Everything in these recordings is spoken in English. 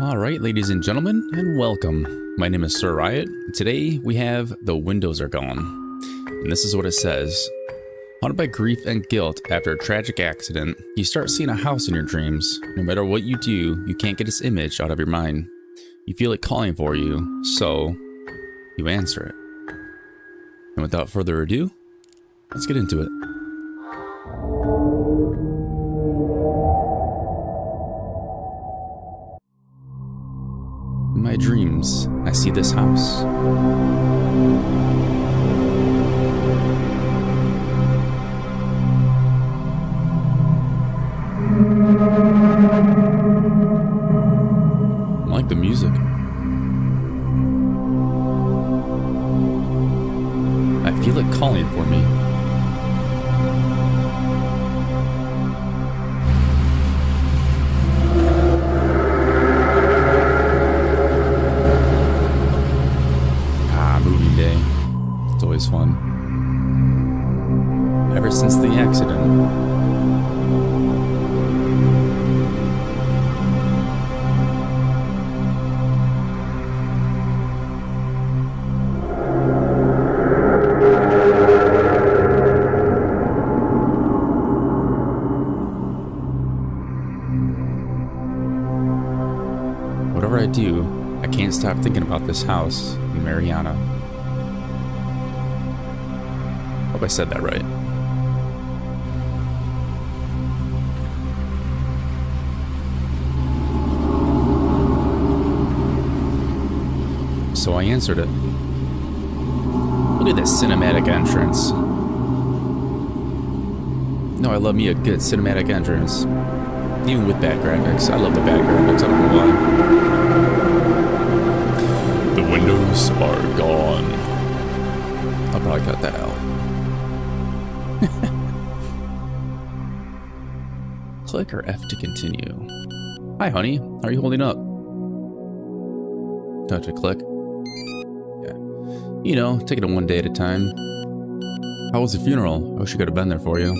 All right, ladies and gentlemen, and welcome. My name is Sir Riot. Today we have The Windows Are Gone. And this is what it says. Haunted by grief and guilt after a tragic accident, you start seeing a house in your dreams. No matter what you do, you can't get its image out of your mind. You feel it calling for you, so you answer it. And without further ado, let's get into it. I see this house. I like the music. I feel it calling for me. House in Mariana. Hope I said that right. So I answered it. Look at this cinematic entrance. No, I love me a good cinematic entrance. Even with bad graphics. I love the bad graphics, I don't know why. The windows are gone. I'll probably cut that out. Click or F to continue. Hi, honey. How are you holding up? Touch a click. Yeah. You know, take it one day at a time. How was the funeral? I wish I could have been there for you.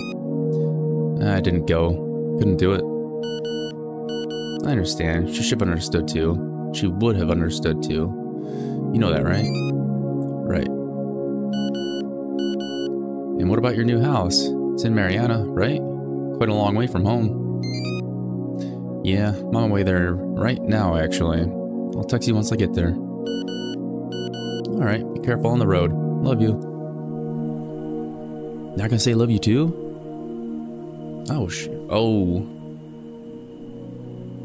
I didn't go. Couldn't do it. I understand. She should have understood too. She would have understood too. You know that, right? Right. And what about your new house? It's in Mariana, right? Quite a long way from home. Yeah, I'm on my way there right now, actually. I'll text you once I get there. Alright, be careful on the road. Love you. Not gonna say love you too? Oh, sh- Oh.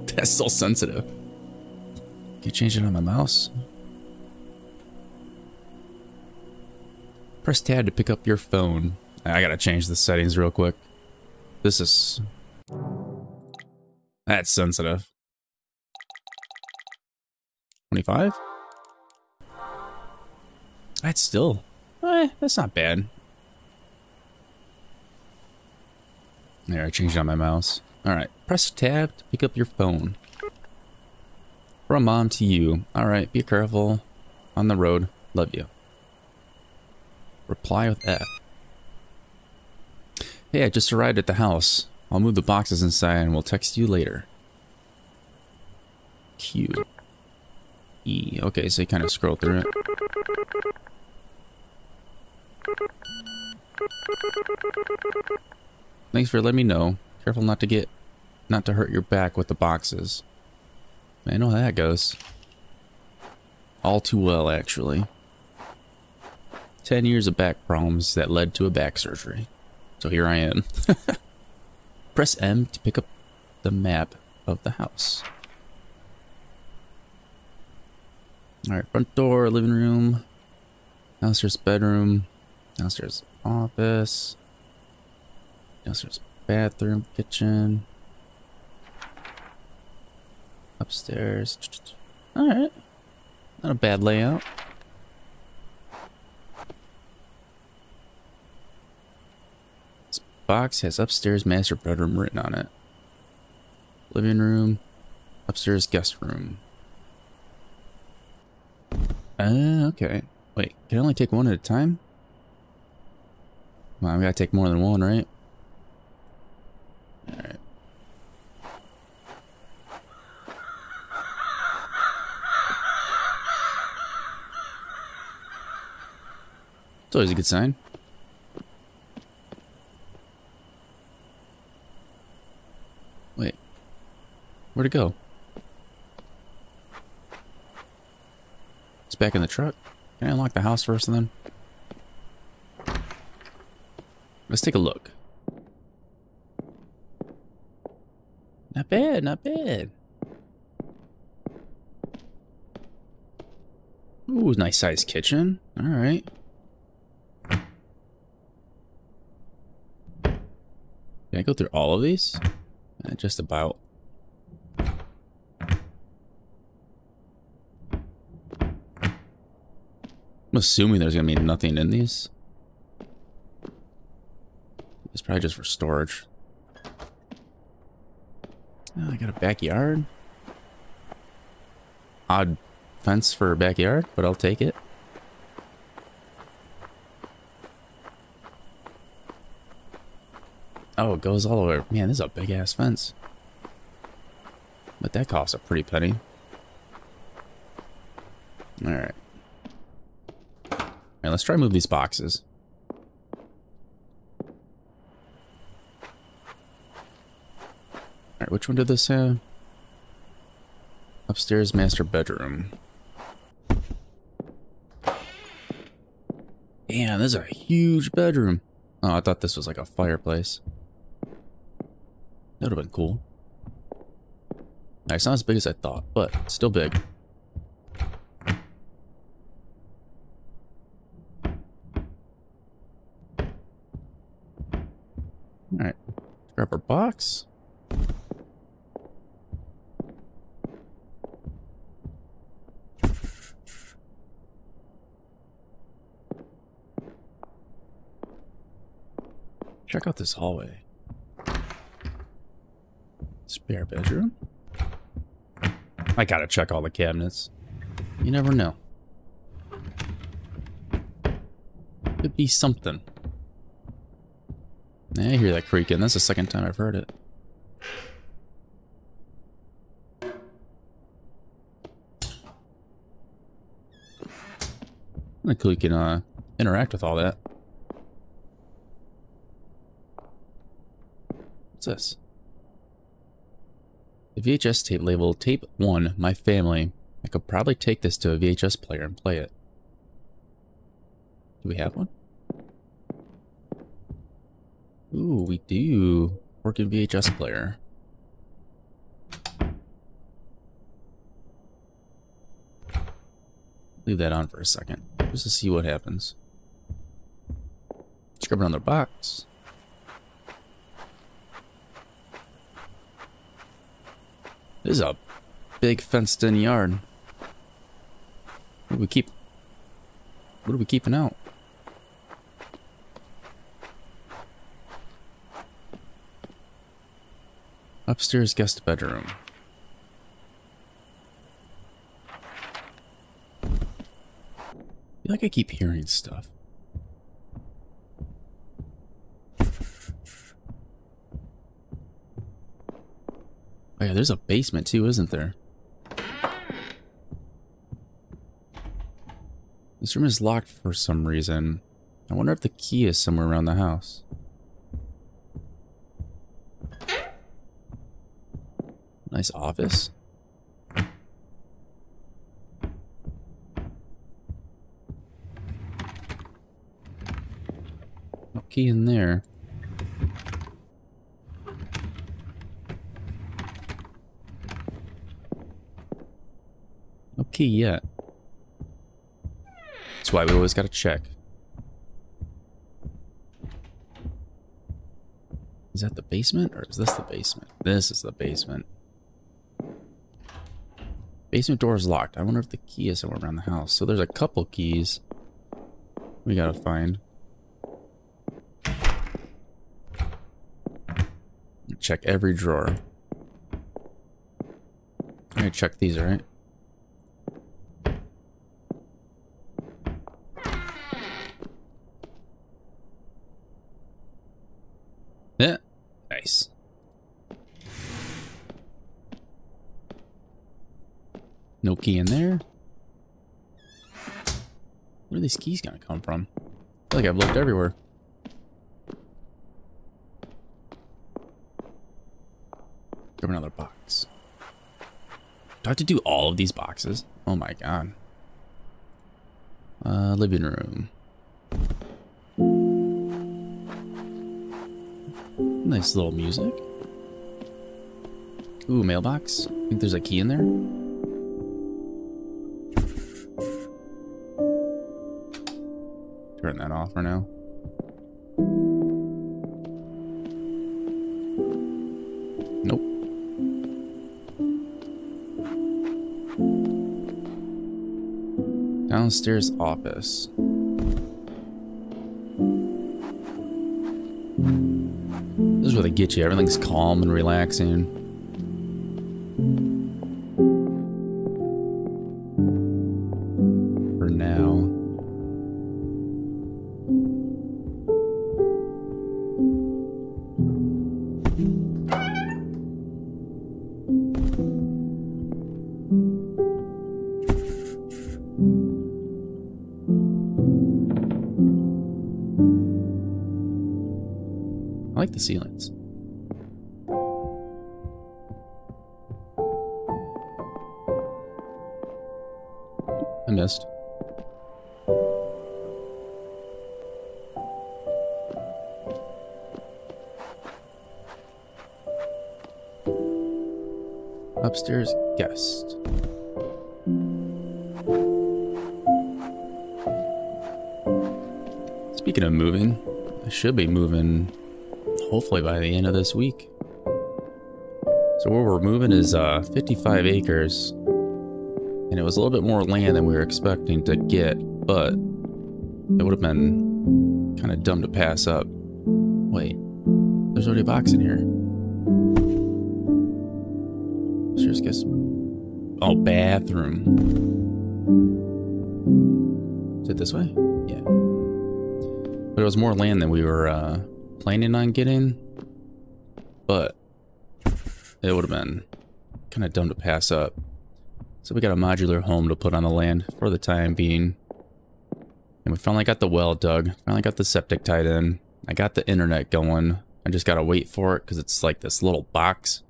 That's so sensitive. Can you change it on my mouse? Press tab to pick up your phone. I gotta change the settings real quick. This is... That's sensitive. 25? That's still... Eh, that's not bad. There, I changed on my mouse. Alright, press tab to pick up your phone. From mom to you. Alright, be careful. On the road. Love you. Reply with F. Hey, I just arrived at the house. I'll move the boxes inside and we'll text you later. Q. E. Okay, so you kind of scroll through it. Thanks for letting me know. Careful not to get, not to hurt your back with the boxes. I know how that goes. All too well, actually. 10 years of back problems that led to a back surgery. So here I am. Press M to pick up the map of the house. Alright, front door, living room, downstairs bedroom, downstairs office, downstairs bathroom, kitchen, upstairs. Alright, not a bad layout. box has upstairs master bedroom written on it. Living room, upstairs guest room. Uh, okay. Wait, can I only take one at a time? Come on, we gotta take more than one, right? Alright. It's always a good sign. Where'd it go? It's back in the truck. Can I unlock the house first and then? Let's take a look. Not bad, not bad. Ooh, nice sized kitchen. All right. Can I go through all of these? Just about. I'm assuming there's going to be nothing in these. It's probably just for storage. Oh, I got a backyard. Odd fence for a backyard, but I'll take it. Oh, it goes all the way. Man, this is a big ass fence. But that costs a pretty penny. Alright. Alright, let's try move these boxes. Alright, which one did this have? Upstairs master bedroom. Damn, this is a huge bedroom. Oh, I thought this was like a fireplace. That would have been cool. it's not as big as I thought, but still big. Alright. Grab our box. Check out this hallway. Spare bedroom? I gotta check all the cabinets. You never know. Could be something. I hear that creaking. That's the second time I've heard it. I'm gonna click and uh, interact with all that. What's this? The VHS tape labeled Tape 1, My Family. I could probably take this to a VHS player and play it. Do we have one? Ooh, we do. Working VHS player. Leave that on for a second, just to see what happens. Let's grab another box. This is a big fenced in yard. What do we keep? What are we keeping out? Upstairs guest bedroom. I feel like I keep hearing stuff. Oh yeah, there's a basement too, isn't there? This room is locked for some reason. I wonder if the key is somewhere around the house. Nice office. No key in there. No key yet. That's why we always gotta check. Is that the basement or is this the basement? This is the basement. Basement door is locked. I wonder if the key is somewhere around the house. So there's a couple keys we gotta find. Check every drawer. I check these, right? Yeah. Nice. No key in there. Where are these keys gonna come from? I feel like I've looked everywhere. Grab another box. Do I have to do all of these boxes? Oh my god. Uh, living room. Nice little music. Ooh, mailbox. I think there's a key in there. Turn that off for now. Nope. Downstairs office. This is where they get you. Everything's calm and relaxing. Ceilings. I missed. Upstairs guest. Speaking of moving, I should be moving hopefully by the end of this week. So where we're moving is uh, 55 acres, and it was a little bit more land than we were expecting to get, but it would have been kind of dumb to pass up. Wait, there's already a box in here. Let's Just guess. Oh, bathroom. Is it this way? Yeah. But it was more land than we were uh, planning on getting, but it would have been kind of dumb to pass up. So we got a modular home to put on the land for the time being. And we finally got the well dug, finally got the septic tied in. I got the internet going. I just gotta wait for it because it's like this little box.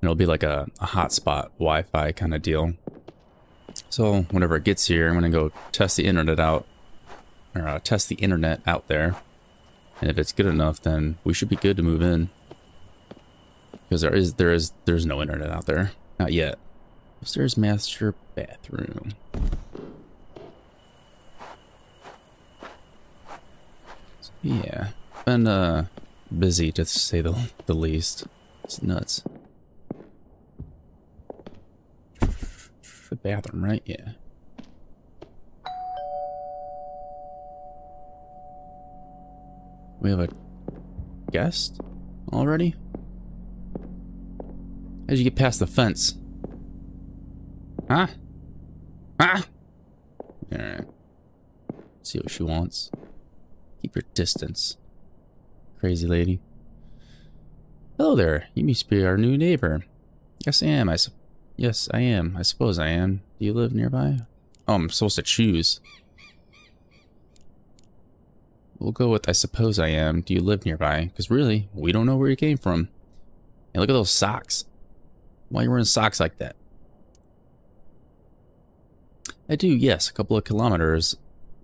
And it'll be like a, a hotspot Wi-Fi kind of deal. So whenever it gets here, I'm gonna go test the internet out, or uh, test the internet out there. And if it's good enough, then we should be good to move in. Because there is there is there's no internet out there. Not yet. Upstairs master bathroom. So, yeah. Been uh busy to say the the least. It's nuts. The bathroom, right? Yeah. We have a guest already? How'd you get past the fence? Huh? Huh? Alright. See what she wants. Keep your distance. Crazy lady. Hello there. You must be our new neighbor. Yes, I am. I yes, I am. I suppose I am. Do you live nearby? Oh, I'm supposed to choose. We'll go with I suppose I am. Do you live nearby? Because really, we don't know where you came from. And look at those socks. Why are you wearing socks like that? I do, yes. A couple of kilometers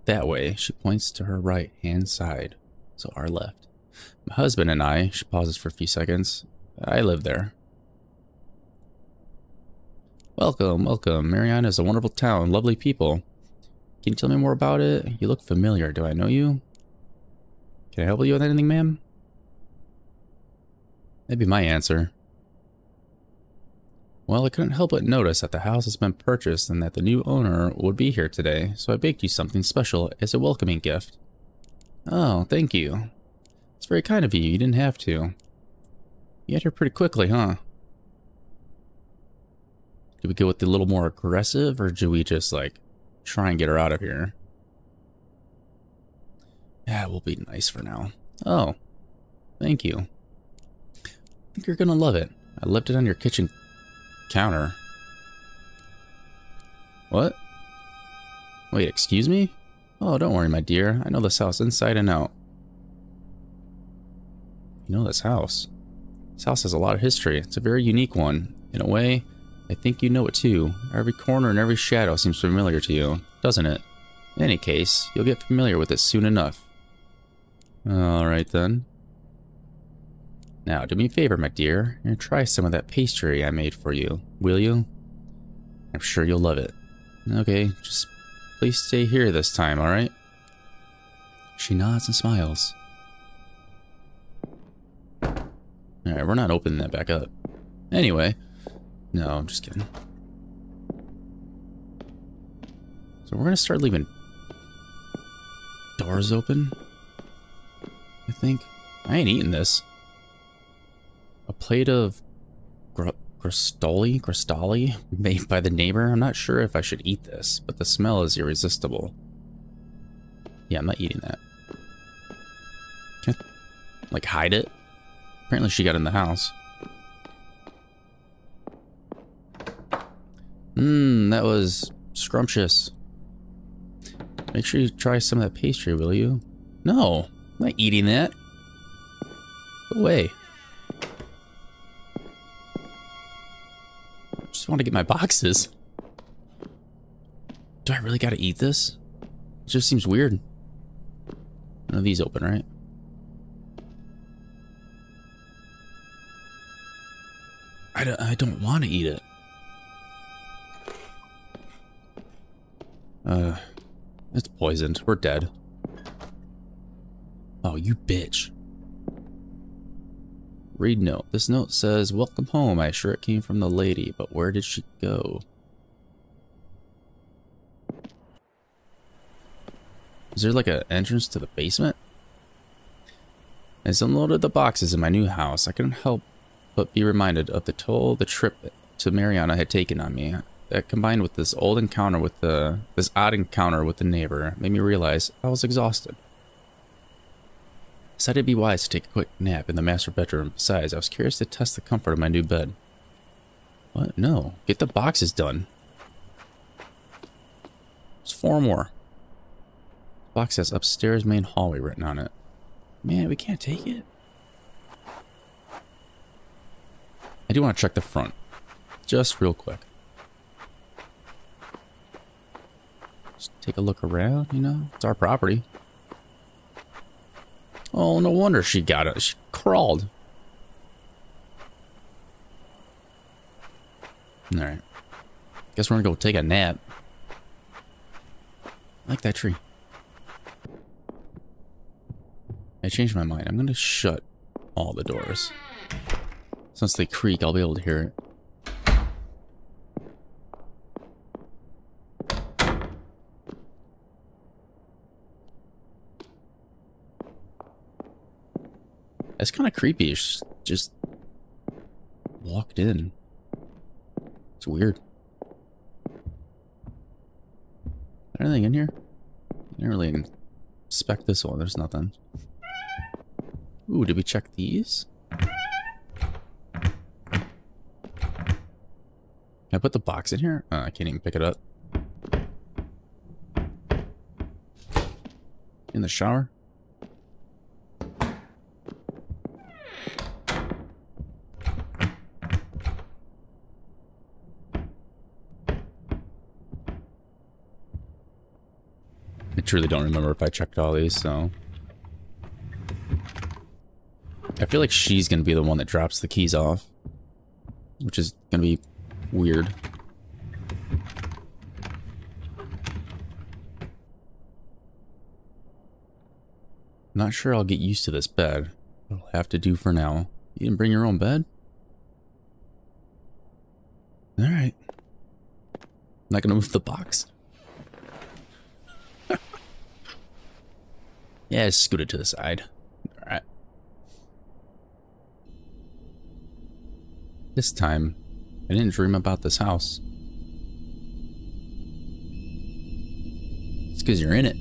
that way. She points to her right hand side. So our left. My husband and I, she pauses for a few seconds. I live there. Welcome, welcome. Mariana is a wonderful town, lovely people. Can you tell me more about it? You look familiar. Do I know you? Can I help you with anything, ma'am? That'd be my answer. Well, I couldn't help but notice that the house has been purchased and that the new owner would be here today, so I baked you something special as a welcoming gift. Oh, thank you. It's very kind of you, you didn't have to. You got here pretty quickly, huh? Do we go with the little more aggressive, or do we just, like, try and get her out of here? Yeah, we'll be nice for now. Oh, thank you. I think you're gonna love it. I left it on your kitchen counter. What? Wait, excuse me? Oh, don't worry, my dear. I know this house inside and out. You know this house? This house has a lot of history. It's a very unique one. In a way, I think you know it too. Every corner and every shadow seems familiar to you, doesn't it? In any case, you'll get familiar with it soon enough. Alright then. Now, do me a favor, my dear, and try some of that pastry I made for you, will you? I'm sure you'll love it. Okay, just please stay here this time, alright? She nods and smiles. Alright, we're not opening that back up. Anyway, no, I'm just kidding. So we're gonna start leaving doors open. Think. I ain't eating this. A plate of gr gristoli made by the neighbor. I'm not sure if I should eat this, but the smell is irresistible. Yeah, I'm not eating that. Can I, like, hide it? Apparently she got in the house. Mmm, that was scrumptious. Make sure you try some of that pastry, will you? No, I'm not eating that. Go away. I just want to get my boxes. Do I really gotta eat this? It just seems weird. None of these open, right? I don't, I don't want to eat it. Uh, it's poisoned. We're dead. Oh, you bitch. Read note. This note says, Welcome home. I sure it came from the lady, but where did she go? Is there like an entrance to the basement? As I unloaded the boxes in my new house, I couldn't help but be reminded of the toll the trip to Mariana had taken on me. That combined with this old encounter with the this odd encounter with the neighbor made me realize I was exhausted. Decided it'd be wise to take a quick nap in the master bedroom. Besides, I was curious to test the comfort of my new bed. What? No. Get the boxes done. There's four more. box has upstairs main hallway written on it. Man, we can't take it. I do want to check the front. Just real quick. Just take a look around, you know? It's our property. Oh, no wonder she got it. She crawled. Alright. Guess we're gonna go take a nap. I like that tree. I changed my mind. I'm gonna shut all the doors. Since they creak, I'll be able to hear it. It's kind of creepy. It's just walked in. It's weird. Anything in here? I didn't really inspect this one. There's nothing. Ooh, did we check these? Can I put the box in here? Oh, I can't even pick it up. In the shower? Truly don't remember if I checked all these, so... I feel like she's gonna be the one that drops the keys off. Which is gonna be weird. Not sure I'll get used to this bed. It'll have to do for now. You didn't bring your own bed? Alright. Not gonna move the box. Yeah, scoot it to the side. Alright. This time, I didn't dream about this house. It's because you're in it.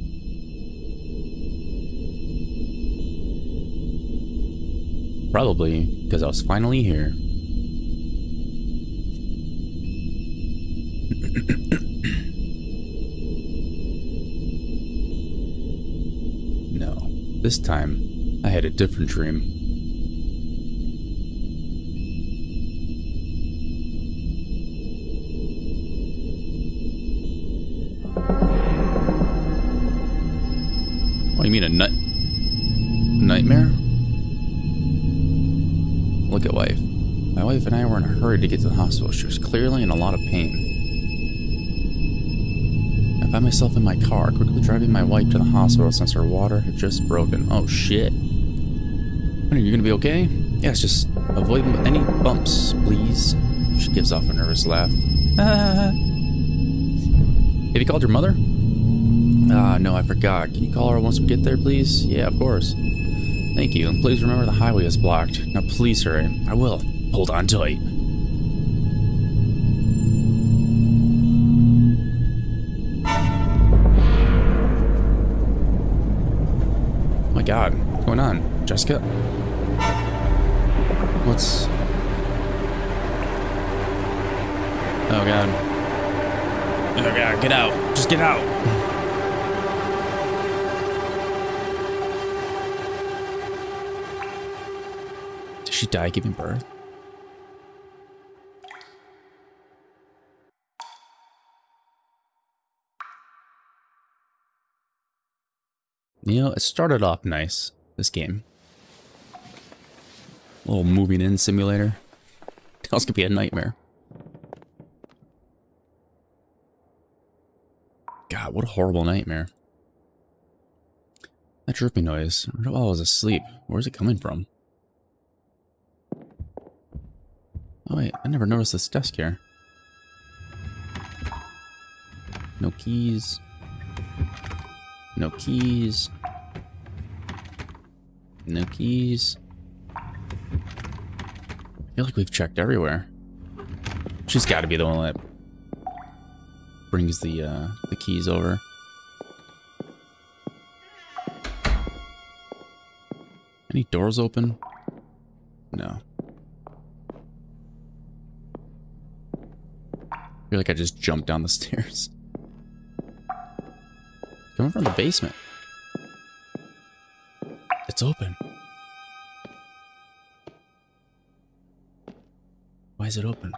Probably because I was finally here. This time, I had a different dream. Oh, you mean a nut nightmare? Look at wife. My wife and I were in a hurry to get to the hospital. She was clearly in a lot of pain. Myself in my car, quickly driving my wife to the hospital since her water had just broken. Oh shit. Are you gonna be okay? Yes, just avoid any bumps, please. She gives off a nervous laugh. Have you called your mother? Ah, no, I forgot. Can you call her once we get there, please? Yeah, of course. Thank you, and please remember the highway is blocked. Now please hurry. I will. Hold on tight. Die giving birth? You know, it started off nice, this game. A little moving in simulator. Else could be a nightmare. God, what a horrible nightmare. That dripping noise. I was asleep. Where's it coming from? Oh wait, I never noticed this desk here. No keys. No keys. No keys. I feel like we've checked everywhere. She's got to be the one that brings the uh, the keys over. Any doors open? No. Feel like I just jumped down the stairs. Coming from the basement. It's open. Why is it open?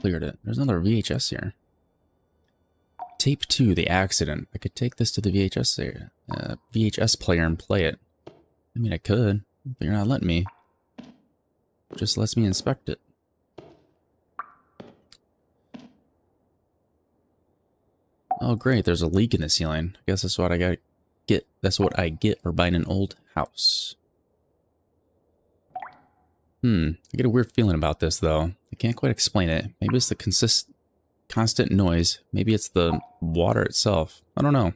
Cleared it. There's another VHS here. Tape 2, the accident. I could take this to the VHS uh, VHS player and play it. I mean, I could, but you're not letting me. Just lets me inspect it. Oh great, there's a leak in the ceiling. I guess that's what I got get that's what I get for buying an old house. Hmm, I get a weird feeling about this though. I can't quite explain it. Maybe it's the consist constant noise. Maybe it's the water itself. I don't know.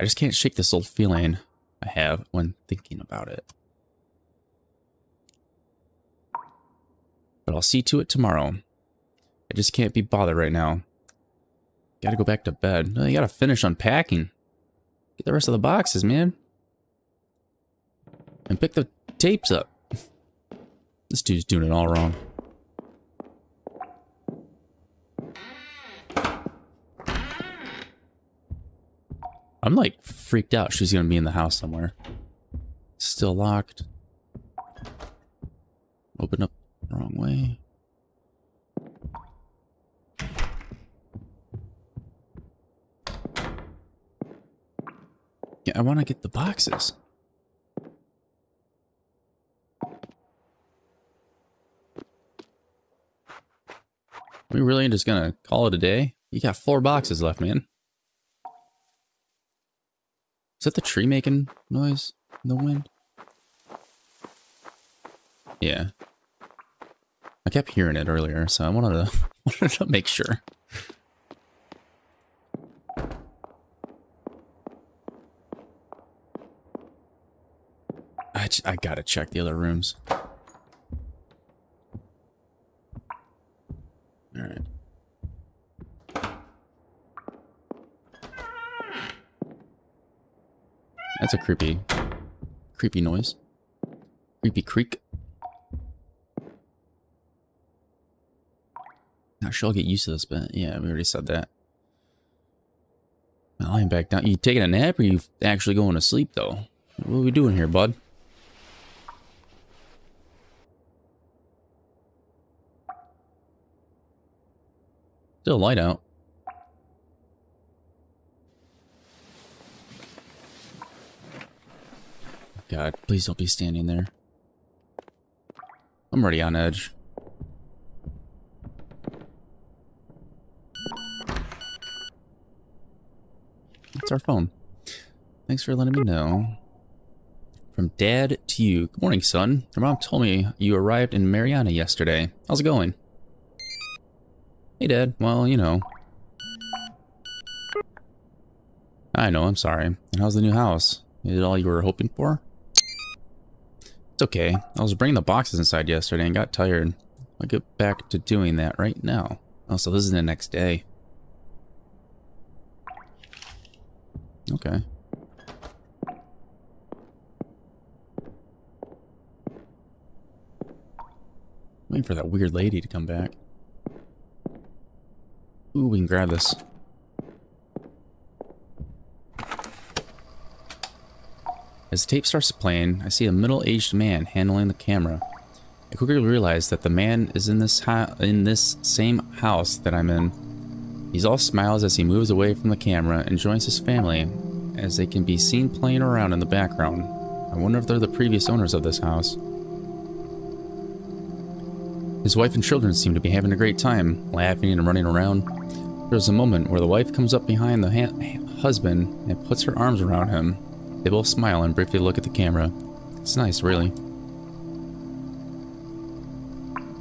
I just can't shake this old feeling I have when thinking about it. But I'll see to it tomorrow. I just can't be bothered right now. Gotta go back to bed. No, you gotta finish unpacking. Get the rest of the boxes, man. And pick the tapes up. this dude's doing it all wrong. I'm like freaked out she's gonna be in the house somewhere. Still locked. Open up wrong way. Yeah, I want to get the boxes. We really just gonna call it a day? You got four boxes left, man. Is that the tree making noise in the wind? Yeah. I kept hearing it earlier, so I wanted to, wanted to make sure. I, I gotta check the other rooms. Alright. That's a creepy, creepy noise. Creepy creak. Not sure I'll get used to this, but yeah, we already said that. Well, lying back down. You taking a nap or you actually going to sleep, though? What are we doing here, bud? Still light out. God, please don't be standing there. I'm already on edge. Our phone. Thanks for letting me know. From dad to you. Good morning, son. Your mom told me you arrived in Mariana yesterday. How's it going? Hey, Dad. Well, you know. I know, I'm sorry. And how's the new house? Is it all you were hoping for? It's okay. I was bringing the boxes inside yesterday and got tired. I'll get back to doing that right now. Oh, so this is the next day. Okay. Waiting for that weird lady to come back. Ooh, we can grab this. As the tape starts playing, I see a middle-aged man handling the camera. I quickly realize that the man is in this in this same house that I'm in. He's all smiles as he moves away from the camera and joins his family, as they can be seen playing around in the background. I wonder if they're the previous owners of this house. His wife and children seem to be having a great time, laughing and running around. There's a moment where the wife comes up behind the husband and puts her arms around him. They both smile and briefly look at the camera. It's nice, really.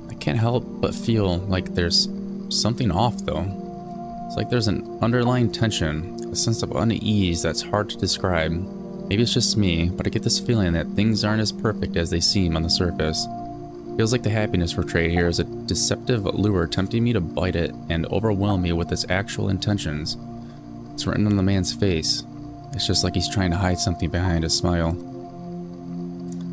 I can't help but feel like there's something off, though. It's like there's an underlying tension, a sense of unease that's hard to describe. Maybe it's just me, but I get this feeling that things aren't as perfect as they seem on the surface. Feels like the happiness portrayed here is a deceptive lure tempting me to bite it and overwhelm me with its actual intentions. It's written on the man's face, it's just like he's trying to hide something behind his smile.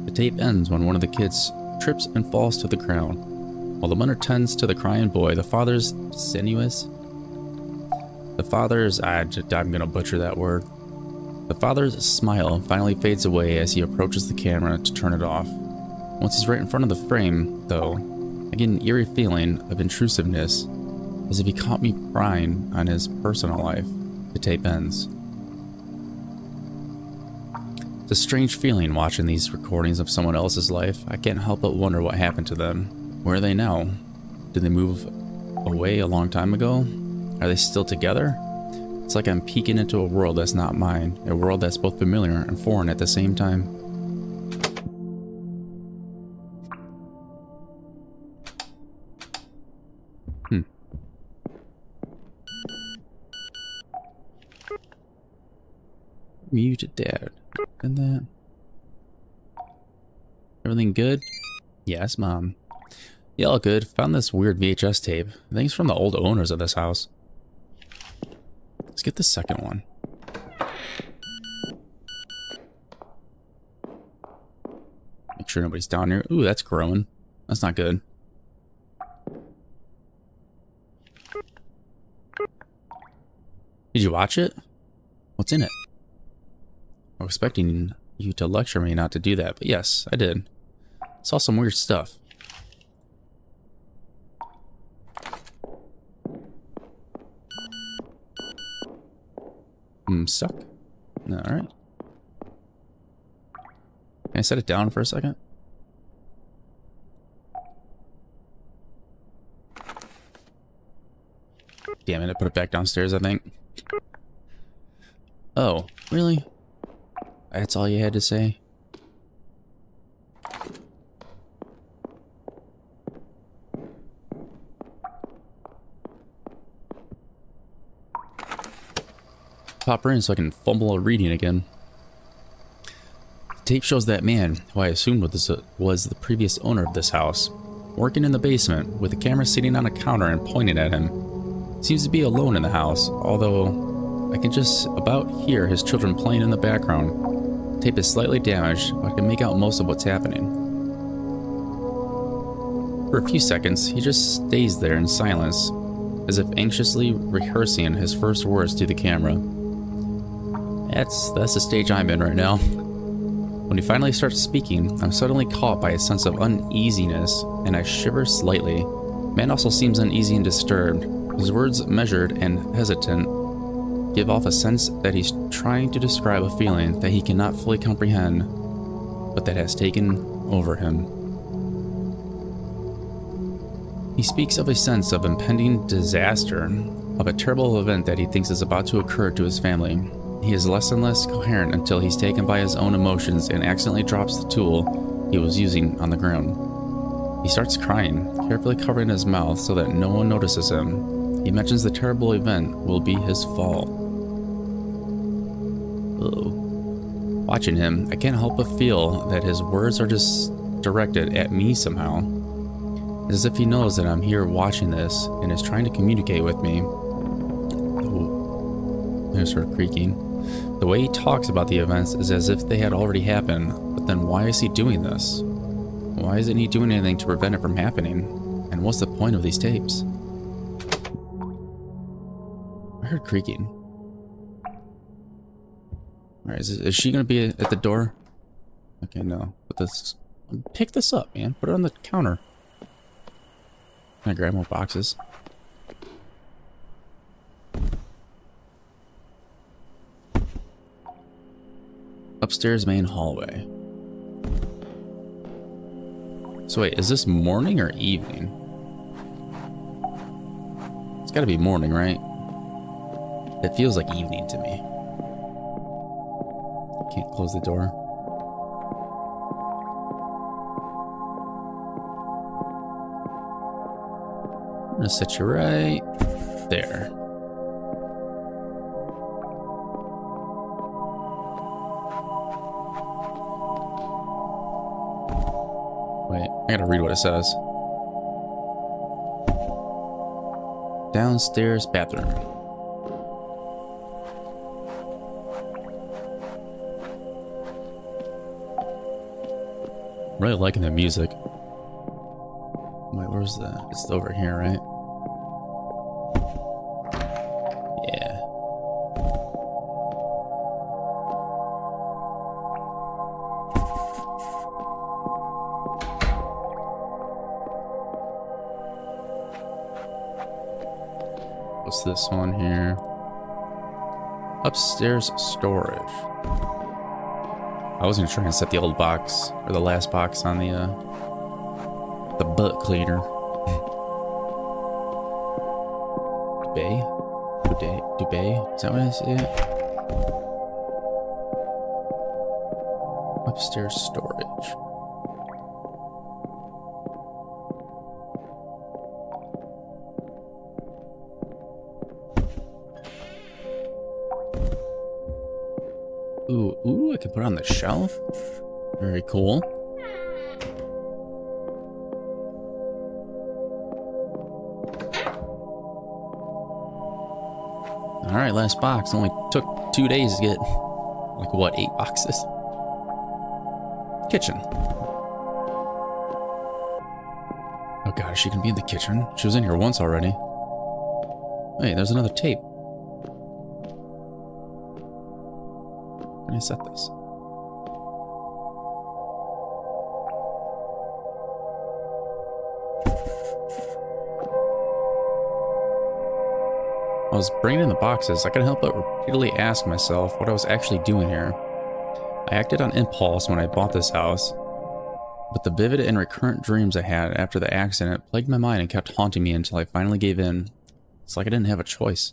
The tape ends when one of the kids trips and falls to the ground. While the mother tends to the crying boy, the father's sinuous. The father's, I, I'm gonna butcher that word. The father's smile finally fades away as he approaches the camera to turn it off. Once he's right in front of the frame, though, I get an eerie feeling of intrusiveness, as if he caught me prying on his personal life. The tape ends. It's a strange feeling watching these recordings of someone else's life. I can't help but wonder what happened to them. Where are they now? Did they move away a long time ago? Are they still together? It's like I'm peeking into a world that's not mine, a world that's both familiar and foreign at the same time. Hmm. Muted dad and that. Everything good? Yes, Mom. Yeah, all good. Found this weird VHS tape. I think it's from the old owners of this house. Let's get the second one. Make sure nobody's down here. Ooh, that's growing. That's not good. Did you watch it? What's in it? I was expecting you to lecture me not to do that, but yes, I did. Saw some weird stuff. Hmm, stuck? Alright. Can I set it down for a second? Damn it, I put it back downstairs, I think. Oh, really? That's all you had to say? Pop her in so I can fumble a reading again. The tape shows that man, who I assumed was, was the previous owner of this house, working in the basement with the camera sitting on a counter and pointing at him. Seems to be alone in the house, although I can just about hear his children playing in the background. Tape is slightly damaged, but I can make out most of what's happening. For a few seconds, he just stays there in silence, as if anxiously rehearsing his first words to the camera. That's, that's the stage I'm in right now. When he finally starts speaking, I'm suddenly caught by a sense of uneasiness, and I shiver slightly. Man also seems uneasy and disturbed. His words, measured and hesitant, give off a sense that he's trying to describe a feeling that he cannot fully comprehend, but that has taken over him. He speaks of a sense of impending disaster, of a terrible event that he thinks is about to occur to his family. He is less and less coherent until he's taken by his own emotions and accidentally drops the tool he was using on the ground. He starts crying, carefully covering his mouth so that no one notices him. He mentions the terrible event will be his fault. Ugh. Watching him, I can't help but feel that his words are just directed at me somehow. As if he knows that I'm here watching this and is trying to communicate with me. Oh, there's her creaking. The way he talks about the events is as if they had already happened, but then why is he doing this? Why isn't he doing anything to prevent it from happening? And what's the point of these tapes? I heard creaking. Alright, is, is she gonna be at the door? Okay, no. Put this... Pick this up, man. Put it on the counter. Can I grab more boxes? Upstairs main hallway. So wait, is this morning or evening? It's gotta be morning, right? It feels like evening to me. Can't close the door. I'm gonna set you right there. I gotta read what it says. Downstairs bathroom. Really liking the music. Wait, where's the? It's over here, right? This one here? Upstairs storage. I was gonna try and set the old box or the last box on the uh the butt cleaner. Dubay? Dubay? Dubay? Is that what I it? Upstairs storage. Ooh, ooh, I can put it on the shelf. Very cool. All right, last box. Only took two days to get, like, what, eight boxes? Kitchen. Oh god, is she gonna be in the kitchen? She was in here once already. Hey, there's another tape. Set this? I was bringing in the boxes, I couldn't help but repeatedly ask myself what I was actually doing here. I acted on impulse when I bought this house, but the vivid and recurrent dreams I had after the accident plagued my mind and kept haunting me until I finally gave in. It's like I didn't have a choice.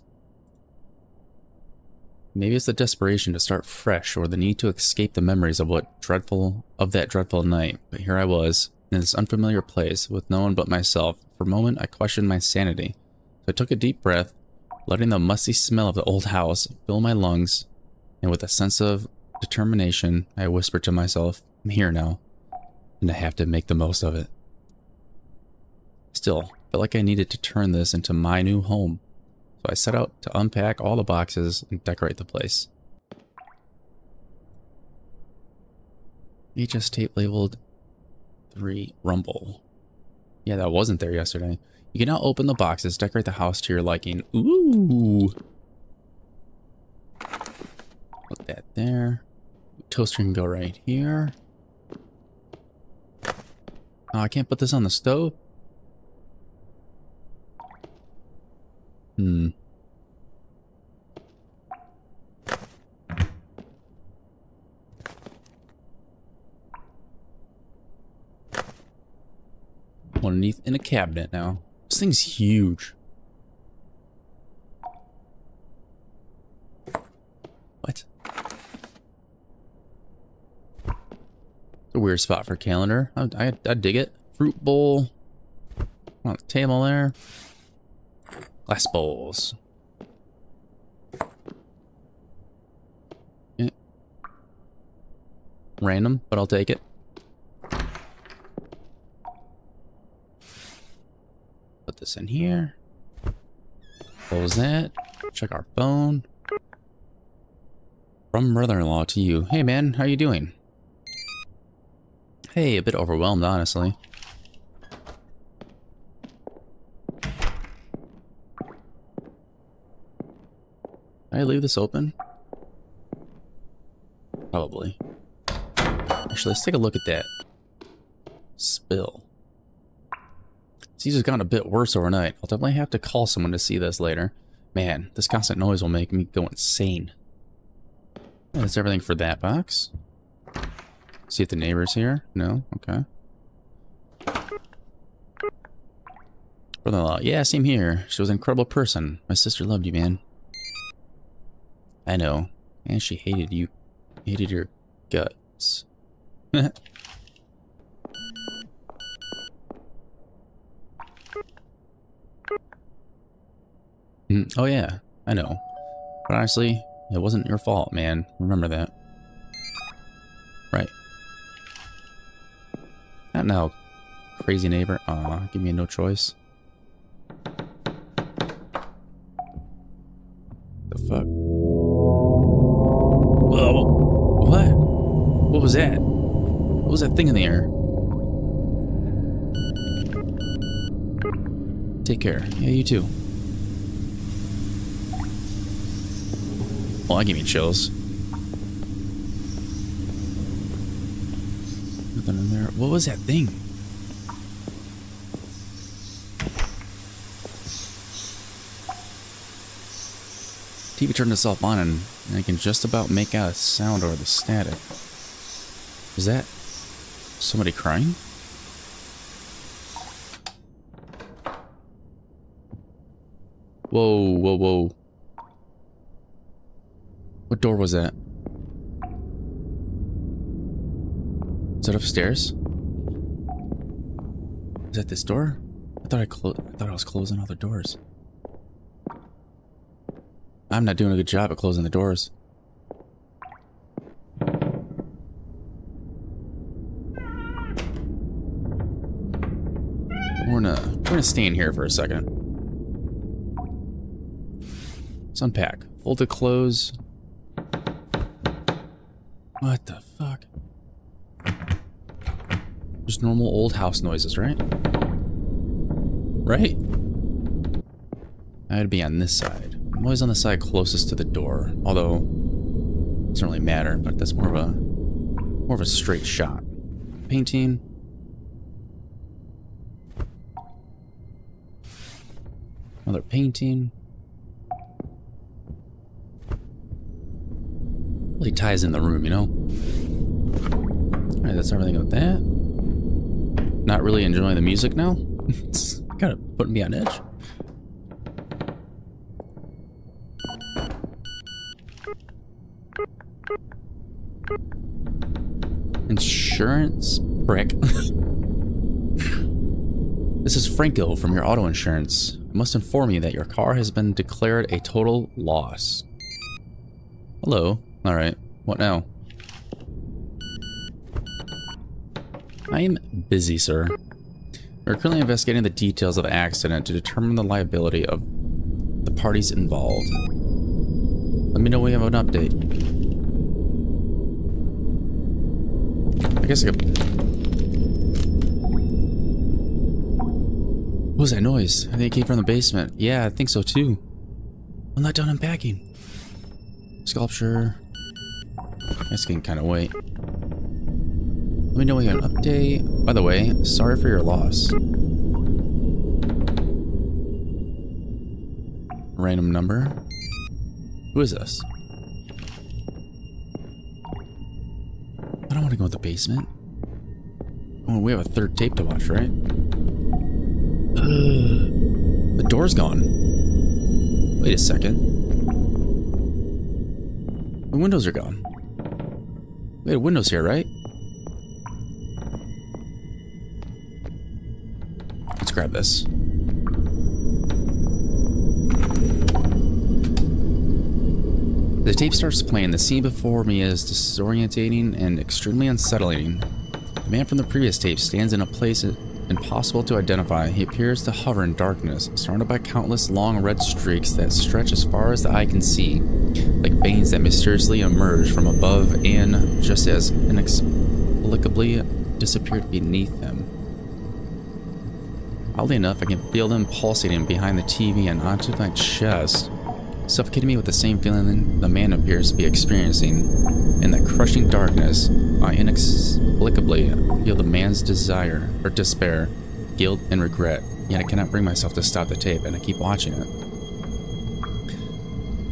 Maybe it's the desperation to start fresh or the need to escape the memories of what dreadful of that dreadful night. But here I was, in this unfamiliar place, with no one but myself. For a moment I questioned my sanity. So I took a deep breath, letting the musty smell of the old house fill my lungs, and with a sense of determination, I whispered to myself, I'm here now, and I have to make the most of it. Still, I felt like I needed to turn this into my new home. I set out to unpack all the boxes and decorate the place. HS tape labeled 3 Rumble. Yeah, that wasn't there yesterday. You can now open the boxes, decorate the house to your liking. Ooh! Put that there. Toaster can go right here. Oh, I can't put this on the stove? Hmm. Underneath in a cabinet now. This thing's huge. What? a weird spot for calendar. I, I, I dig it. Fruit bowl. On the table there. Glass bowls. Yeah. Random, but I'll take it. Put this in here. Close that. Check our phone. From brother-in-law to you. Hey man, how you doing? Hey, a bit overwhelmed, honestly. I leave this open? Probably. Actually, let's take a look at that. Spill. Has gotten a bit worse overnight. I'll definitely have to call someone to see this later. Man, this constant noise will make me go insane. That's everything for that box. See if the neighbor's here. No? Okay. Brother-in-law. Yeah, same here. She was an incredible person. My sister loved you, man. I know. And she hated you. Hated your guts. Mm, oh yeah, I know. But honestly, it wasn't your fault, man. Remember that. Right. Not now, crazy neighbor. Aw, give me no choice. Was that thing in the air? Take care. Yeah, you too. Well, that gave me chills. Nothing in there. What was that thing? TV turned itself on and I can just about make out a sound over the static. Is that somebody crying? Whoa, whoa, whoa. What door was that? Is that upstairs? Is that this door? I thought I closed. I thought I was closing all the doors. I'm not doing a good job at closing the doors. We're gonna we're gonna stay in here for a second. Let's unpack. Folded clothes. What the fuck? Just normal old house noises, right? Right? I'd be on this side. I'm always on the side closest to the door, although it doesn't really matter, but that's more of a more of a straight shot. Painting. Another painting. Really ties in the room, you know? Alright, that's everything with that. Not really enjoying the music now. it's kind of putting me on edge. Insurance prick. this is Franco from your auto insurance. I must inform you that your car has been declared a total loss. Hello. Alright, what now? I am busy, sir. We're currently investigating the details of the accident to determine the liability of the parties involved. Let me know when we have an update. I guess I could... What was that noise? I think it came from the basement. Yeah, I think so too. I'm not done unpacking. Sculpture. Guess can kind of wait. Let me know when you have an update. By the way, sorry for your loss. Random number. Who is this? I don't want to go in the basement. Oh, we have a third tape to watch, right? Uh, the door's gone. Wait a second. The windows are gone. We had windows here, right? Let's grab this. The tape starts playing. The scene before me is disorientating and extremely unsettling. The man from the previous tape stands in a place impossible to identify. He appears to hover in darkness, surrounded by countless long red streaks that stretch as far as the eye can see, like veins that mysteriously emerge from above and, just as inexplicably, disappeared beneath him. Oddly enough, I can feel them pulsating behind the TV and onto my chest suffocating me with the same feeling the man appears to be experiencing. In that crushing darkness, I inexplicably feel the man's desire or despair, guilt, and regret, yet I cannot bring myself to stop the tape and I keep watching it.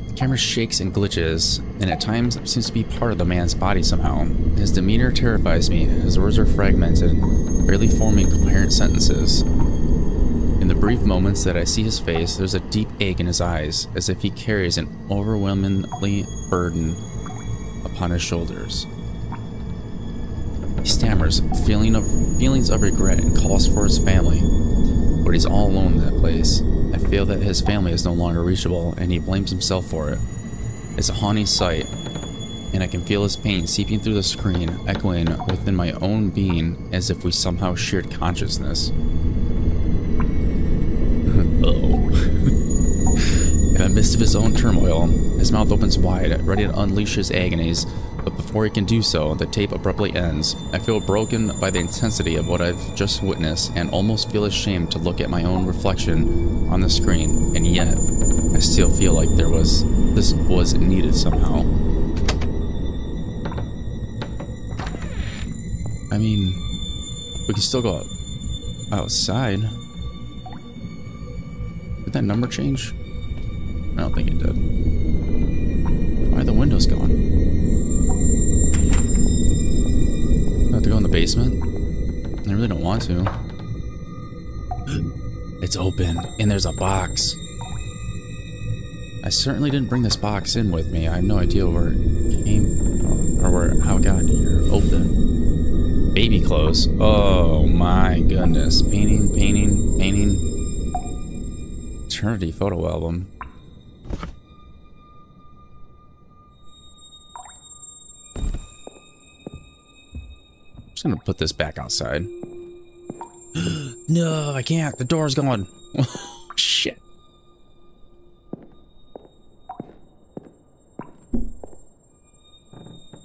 The camera shakes and glitches, and at times seems to be part of the man's body somehow. His demeanor terrifies me, his words are fragmented, barely forming coherent sentences. In the brief moments that I see his face, there's a deep ache in his eyes, as if he carries an overwhelmingly burden upon his shoulders. He stammers, feeling of feelings of regret, and calls for his family, but he's all alone in that place. I feel that his family is no longer reachable, and he blames himself for it. It's a haunting sight, and I can feel his pain seeping through the screen, echoing within my own being as if we somehow shared consciousness. Uh-oh. in the midst of his own turmoil, his mouth opens wide, ready to unleash his agonies, but before he can do so, the tape abruptly ends. I feel broken by the intensity of what I've just witnessed and almost feel ashamed to look at my own reflection on the screen, and yet, I still feel like there was this was needed somehow. I mean, we can still go outside. Did that number change? I don't think it did. Why are the windows gone? Basement? I really don't want to. It's open, and there's a box. I certainly didn't bring this box in with me. I have no idea where it came from, or where, how it got here. Open. Baby clothes. Oh my goodness. Painting, painting, painting Eternity photo album. Just gonna put this back outside. no, I can't. The door's gone. Oh, shit.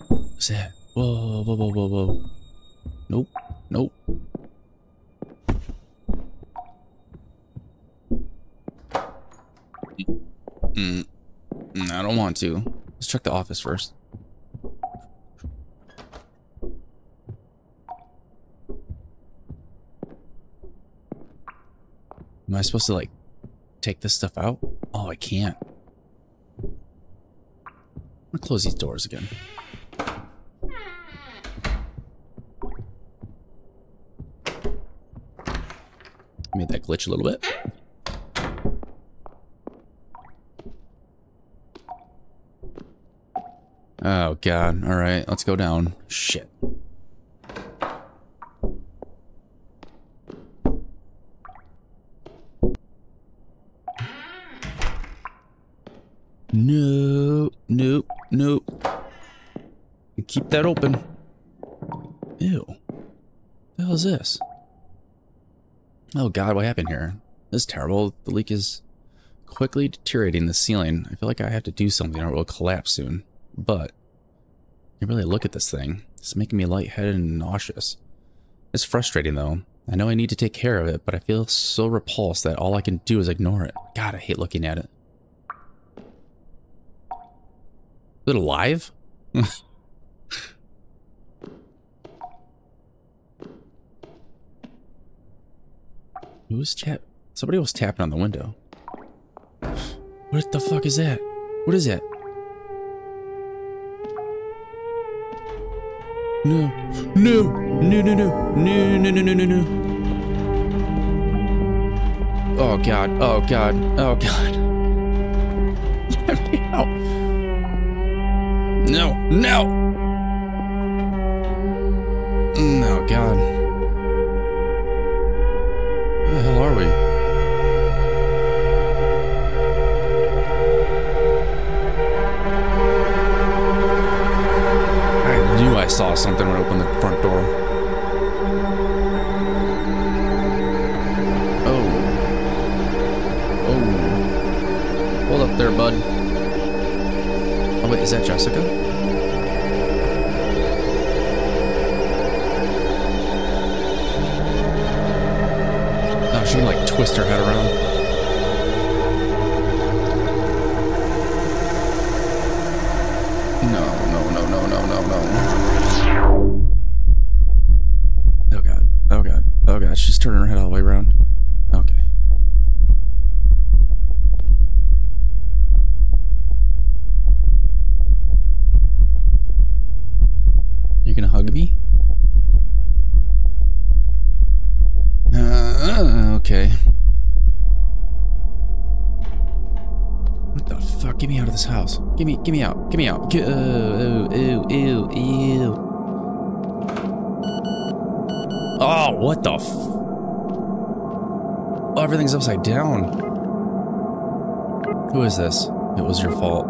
What's that? Whoa, whoa, whoa, whoa, whoa. Nope. Nope. Mm, mm, I don't want to. Let's check the office first. Am I supposed to like take this stuff out? Oh, I can't. I'm gonna close these doors again. Made that glitch a little bit. Oh god. Alright, let's go down. Shit. No, no, no. Keep that open. Ew. The hell is this? Oh god, what happened here? This is terrible. The leak is quickly deteriorating the ceiling. I feel like I have to do something or it will collapse soon. But, you really look at this thing. It's making me lightheaded and nauseous. It's frustrating though. I know I need to take care of it, but I feel so repulsed that all I can do is ignore it. God, I hate looking at it. Is it alive? Who was tap? Somebody was tapping on the window. What the fuck is that? What is that? No. No. No, no, no. No, no, no, no, no, no. Oh, God. Oh, God. Oh, God. Let me out. No. No. No, God. Where the hell are we? I knew I saw something when I opened the front door. Oh, wait, is that Jessica? Oh, she can like twist her head around. No, no, no, no, no, no, no. Oh god. Oh god. Oh god. She's turning her head all the way around. Okay. You're gonna hug me? Uh, okay. What the fuck? Get me out of this house. Get me, get me out. Get me out. Get, uh, ew, ew, ew, ew. Oh, what the. Oh, everything's upside down. Who is this? It was your fault.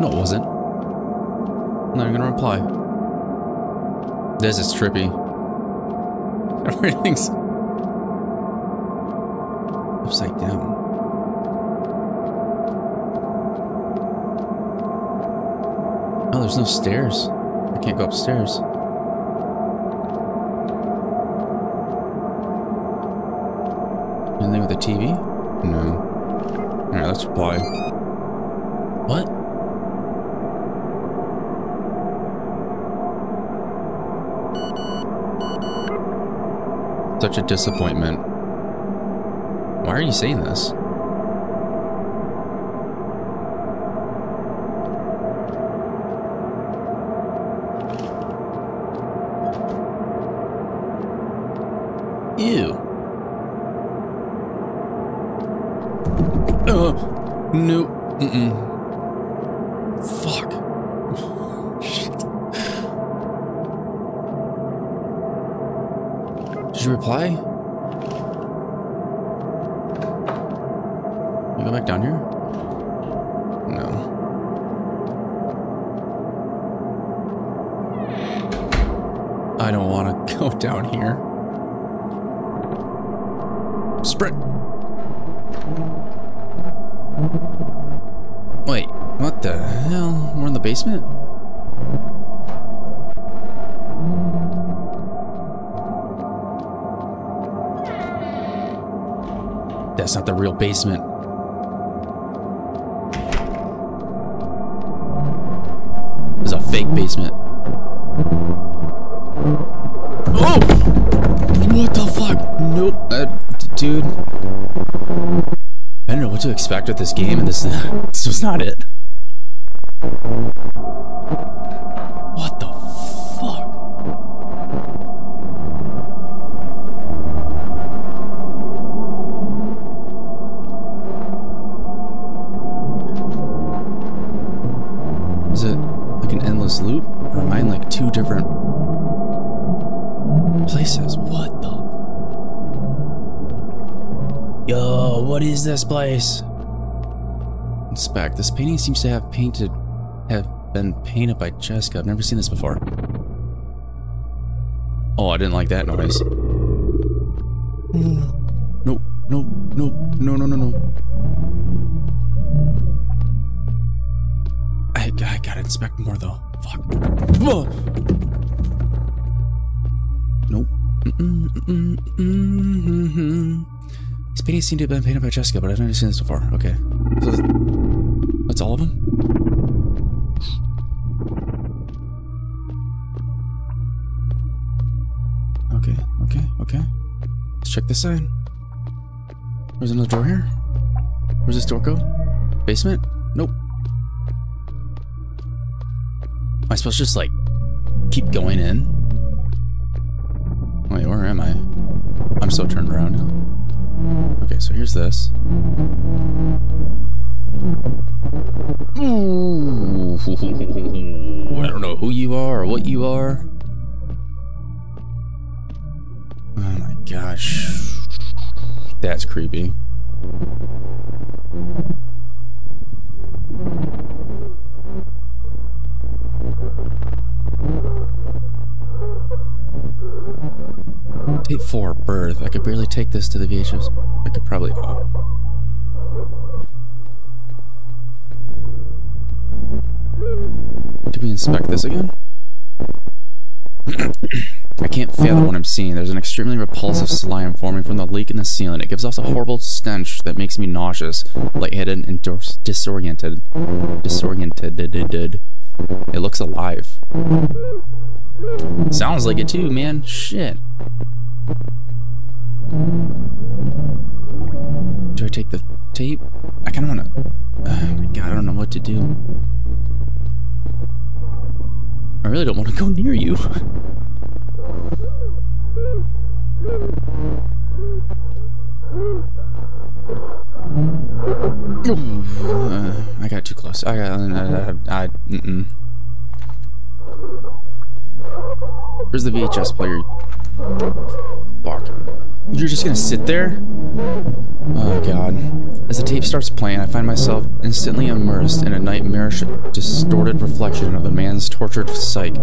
No, it wasn't. I'm not even gonna reply. This is trippy. Everything's upside down. There's no stairs. I can't go upstairs. Anything with a TV? No. Alright, let's reply. What? Such a disappointment. Why are you saying this? Basement. This is a fake basement. Oh! What the fuck? Nope. Uh, dude. I don't know what to expect with this game, and this, this was not it. What is this place? Inspect. This painting seems to have painted, have been painted by Jessica. I've never seen this before. Oh, I didn't like that noise. No, no, no, no, no, no, no. I, I gotta inspect more though. Fuck. Whoa. Nope. Mm-mm, mm-mm, mm-mm. Mm-hmm. These paintings seem to have been painted by Jessica, but I've never seen this before. Okay. So that's all of them? okay, okay, okay. Let's check this side. There's another door here. Where's this door go? Basement? Nope. Am I supposed to just like keep going in? Wait, where am I? I'm so turned around now. Okay, so here's this. I don't know who you are or what you are. Oh my gosh. That's creepy. Tape 4, birth. I could barely take this to the VHS. I could probably... Oh. Did we inspect this again? I can't fathom what I'm seeing. There's an extremely repulsive slime forming from the leak in the ceiling. It gives off a horrible stench that makes me nauseous, lightheaded, and disoriented. Disoriented. It looks alive. Sounds like it too, man. Shit. Do I take the tape? I kind of want to... Oh my god, I don't know what to do. I really don't want to go near you. uh, I got too close. I got. Uh, I. Mm -mm. Where's the VHS player? Fuck. You're just gonna sit there? Oh god. As the tape starts playing, I find myself instantly immersed in a nightmarish, distorted reflection of the man's tortured psyche.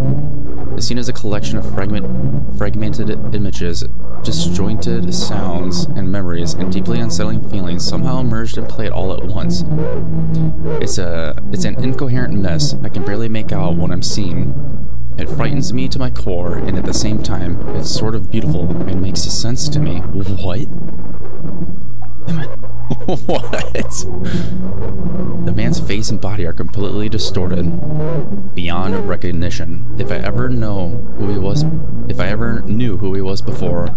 The scene is a collection of fragment, fragmented images, disjointed sounds and memories, and deeply unsettling feelings somehow merged and played all at once. It's a it's an incoherent mess. I can barely make out what I'm seeing. It frightens me to my core, and at the same time, it's sort of beautiful and makes sense to me. What? what? The man's face and body are completely distorted, beyond recognition. If I ever know who he was, if I ever knew who he was before,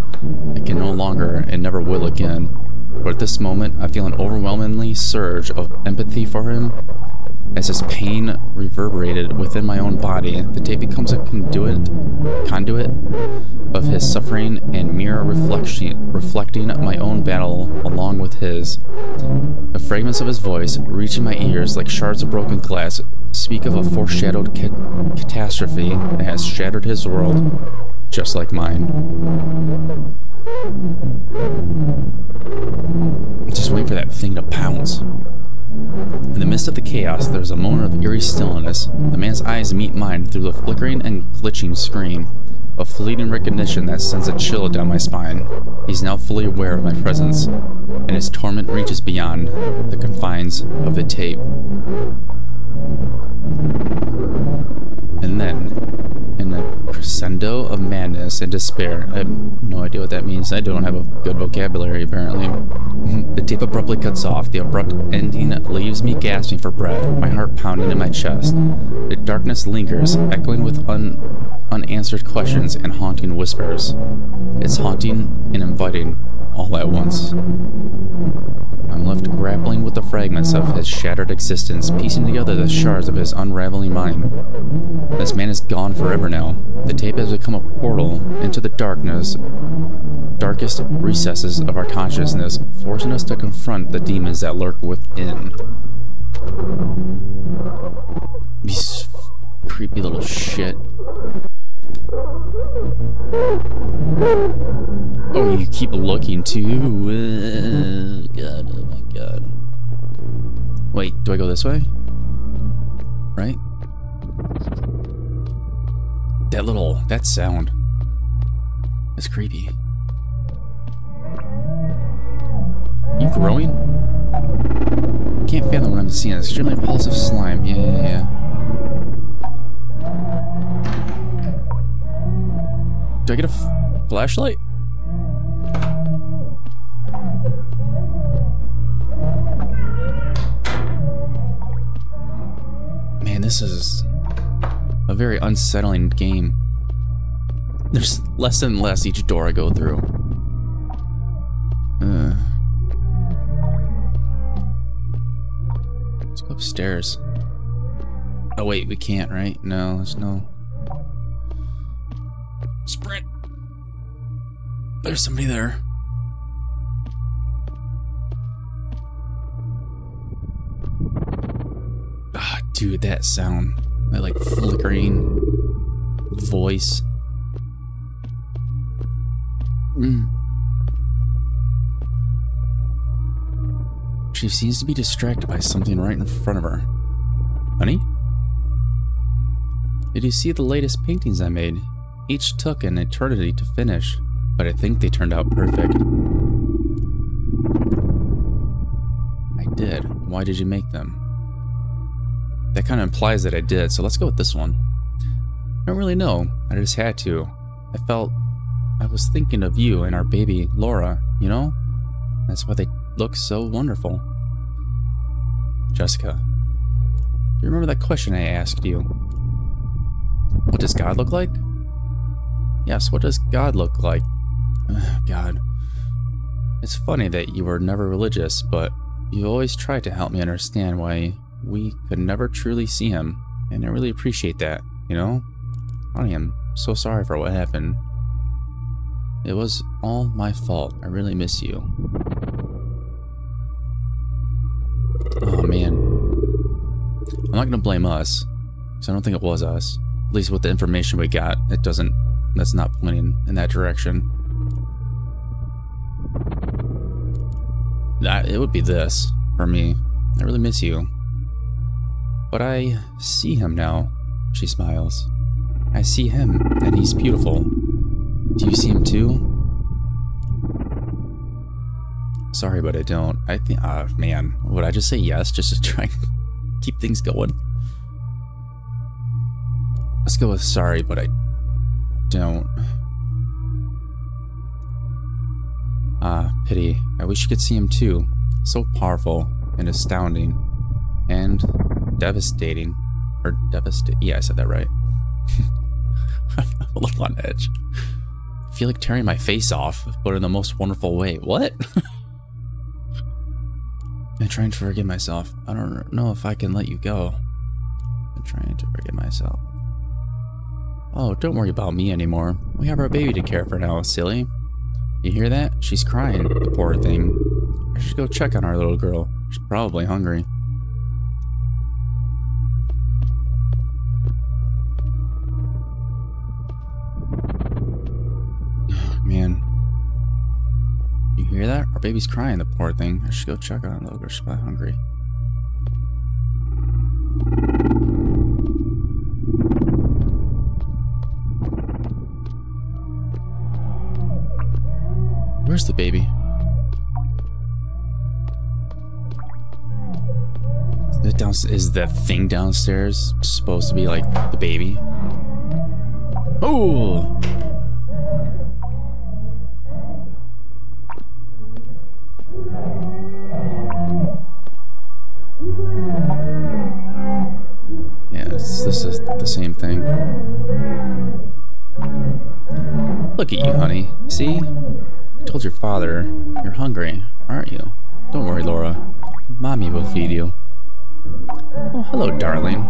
I can no longer and never will again. But at this moment, I feel an overwhelmingly surge of empathy for him as his pain reverberated within my own body, the tape becomes a conduit, conduit of his suffering and mirror reflection, reflecting my own battle along with his. The fragments of his voice, reaching my ears like shards of broken glass, speak of a foreshadowed ca catastrophe that has shattered his world, just like mine. Just wait for that thing to pounce. In the midst of the chaos, there is a moment of eerie stillness. The man's eyes meet mine through the flickering and glitching screen. A fleeting recognition that sends a chill down my spine. He's now fully aware of my presence, and his torment reaches beyond the confines of the tape. And then, crescendo of madness and despair, I have no idea what that means. I don't have a good vocabulary, apparently. the tape abruptly cuts off. The abrupt ending leaves me gasping for breath, my heart pounding in my chest. The darkness lingers, echoing with un unanswered questions and haunting whispers. It's haunting and inviting all at once. Left grappling with the fragments of his shattered existence, piecing together the shards of his unraveling mind. This man is gone forever now. The tape has become a portal into the darkness, darkest recesses of our consciousness, forcing us to confront the demons that lurk within. These creepy little shit. Oh, you keep looking too. Uh, God, oh my god. Wait, do I go this way? Right? That little, that sound. That's creepy. You growing? Can't fathom what I'm seeing. It's Extremely repulsive slime. Yeah, yeah, yeah. Do I get a flashlight? This is a very unsettling game. There's less and less each door I go through. Uh. Let's go upstairs. Oh wait, we can't, right? No, there's no... Sprint! There's somebody there. Dude, that sound. That like flickering voice. Mm. She seems to be distracted by something right in front of her. Honey? Did you see the latest paintings I made? Each took an eternity to finish, but I think they turned out perfect. I did. Why did you make them? That kind of implies that I did, so let's go with this one. I don't really know. I just had to. I felt I was thinking of you and our baby, Laura, you know? That's why they look so wonderful. Jessica, do you remember that question I asked you? What does God look like? Yes, what does God look like? God. It's funny that you were never religious, but you always tried to help me understand why we could never truly see him, and I really appreciate that, you know? I am so sorry for what happened. It was all my fault. I really miss you. Oh, man. I'm not to blame us, because I don't think it was us. At least with the information we got, it doesn't... That's not pointing in that direction. That, it would be this, for me. I really miss you. But I see him now, she smiles. I see him, and he's beautiful. Do you see him too? Sorry, but I don't. I think, ah, uh, man, would I just say yes just to try and keep things going? Let's go with sorry, but I don't. Ah, pity. I wish you could see him too. So powerful and astounding and devastating. Or devastate. Yeah, I said that right. I'm a little on edge. I feel like tearing my face off, but in the most wonderful way. What? I'm trying to forgive myself. I don't know if I can let you go. I'm trying to forgive myself. Oh, don't worry about me anymore. We have our baby to care for now, silly. You hear that? She's crying, the poor thing. I should go check on our little girl. She's probably hungry. Man. You hear that? Our baby's crying, the poor thing. I should go check on her. She's probably hungry. Where's the baby? The down is that thing downstairs supposed to be like the baby? Oh! Look at you, honey. See? I told your father you're hungry, aren't you? Don't worry, Laura. Mommy will feed you. Oh, hello, darling.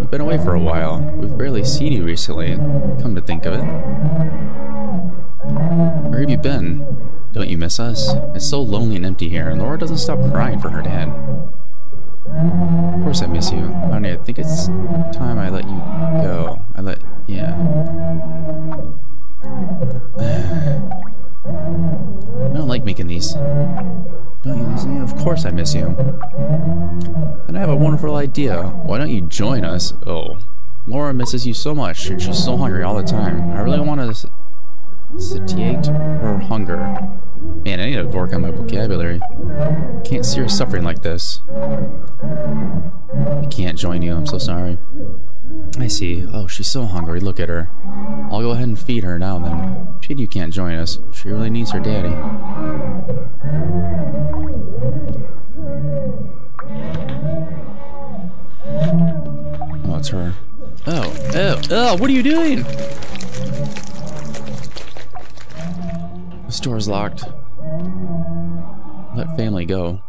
You've been away for a while. We've barely seen you recently, come to think of it. Where have you been? Don't you miss us? It's so lonely and empty here, and Laura doesn't stop crying for her dad. Of course I miss you. Honey, I think it's time I let you go. I let... yeah. I don't like making these. Don't you miss me? Of course I miss you. And I have a wonderful idea. Why don't you join us? Oh. Laura misses you so much, she's so hungry all the time. I really want to satiate her hunger. Man, I need to work on my vocabulary. Can't see her suffering like this. I can't join you, I'm so sorry. I see. Oh, she's so hungry. Look at her. I'll go ahead and feed her now then. Pity you can't join us. She really needs her daddy. Oh, it's her. Oh, oh, oh, what are you doing? This door's locked. Let family go.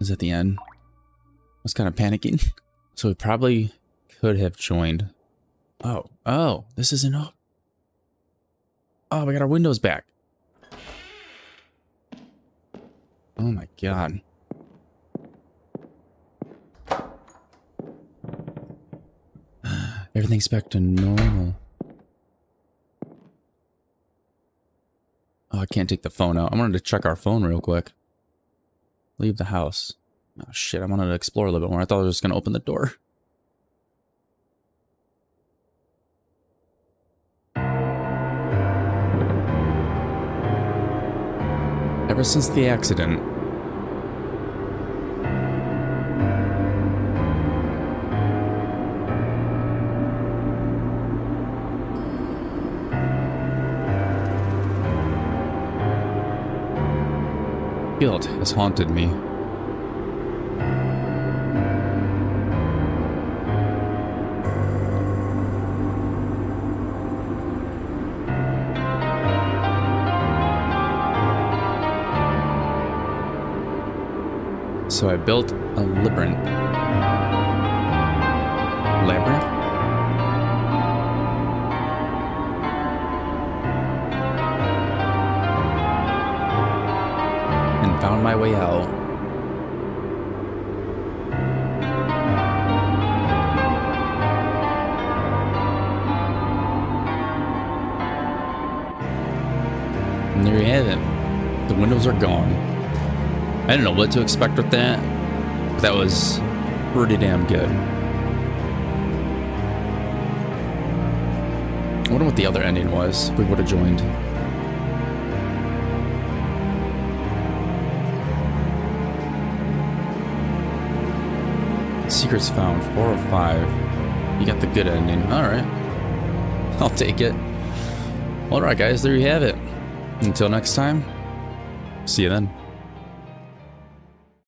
Is that the end? I was kind of panicking. So we probably could have joined. Oh, oh, this isn't up. Oh, we got our windows back. Oh my god. Everything's back to normal. I can't take the phone out. I wanted to check our phone real quick. Leave the house. Oh shit, I wanted to explore a little bit more. I thought I was just gonna open the door. Ever since the accident, guilt has haunted me. So I built a labyrinth. Labyrinth? Found my way out. And there you have it. The windows are gone. I don't know what to expect with that. But that was pretty damn good. I wonder what the other ending was if we would have joined. Found, four or five. You got the good ending. Alright. I'll take it. Alright guys, there you have it. Until next time, see you then.